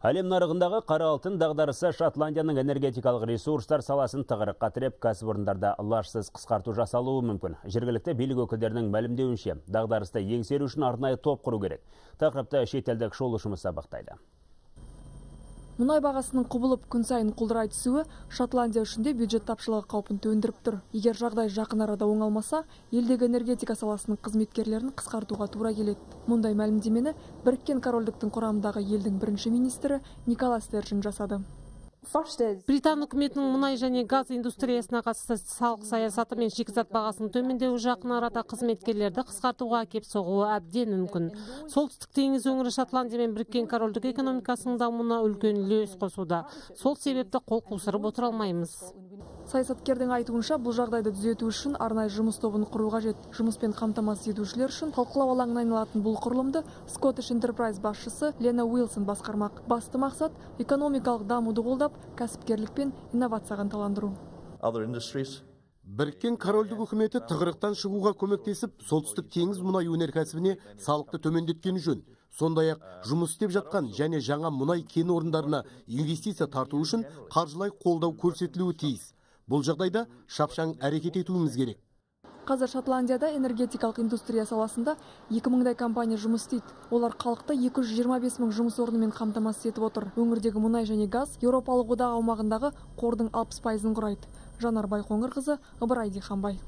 Әлем нарығындағы қара алтын дағдарысы Шотландияның энергетикалық ресурстар саласын тығырыққа тіреп, кәсіпорындарда лажсыз қысқарту жасалуы мүмкін. Жергілікті билік өкілдерінің мәлімдеуінше, дағдарысты еңсеру үшін арнайы топ құру керек. Тақырыпты шетелдік шолушымыз сабақтайды. Мұнай бағасының құбылып күн сайын құлдырай түсуі шотландия үшін де бюджет тапшылығы қаупін төндіріп тұр. Егер жағдай жақын арада оңалмаса елдегі энергетика саласының қызметкерлерін қысқартуға тура келеді. Мұндай мәлімдемені біріккен корольдіктің құрамындағы елдің бірінші министрі николас стерджин жасады. Британ үкіметінің мұнай және газ индустриясына қатысты салық саясаты мен шикізат бағасының төмендеуі жақын арада қызметкерлерді қысқартуға әкеп соғуы әбден мүмкін. Солтүстік теңіз өңірі шотландия мен біріккен корольдік экономикасының дамуына үлкен үлес қосуда. Сол себепті қол қусырып отыра алмаймыз. Саясаткердің айтуынша бұл жағдайды түзету үшін арнайы жұмыс тобын құру қажет. Жұмыспен қамтамасыз етушілер үшін талқылау алаңына айналатын бұл құрылымды скоттиш энтерпрайз басшысы лена уилсон басқармақ. Басты мақсат экономикалық дамуды қолдап кәсіпкерлік пен инновацияға ынталандыру. Біріккен корольдік үкіметі тығырықтан шығуға көмектесіп солтүстік теңіз мұнай өнеркәсібіне салықты төмендеткені жөн. Сондай ақ жұмыс істеп жатқан және жаңа мұнай кен орындарына инвестиция тарту үшін қаржылай қолдау көрсетілуі тиіс. Бұл жағдайда шапшаң әрекет етуіміз керек. Қазір шотландияда энергетикалық индустрия саласында екі мыңдай компания жұмыс істейді. Олар халықты 225 мың жұмыс орнымен қамтамасыз етіп отыр. Өңірдегі мұнай және газ еуропалық одақ аумағындағы қордың 60 пайызын құрайды. Жанар байқоңырқызы ыбырай диханбай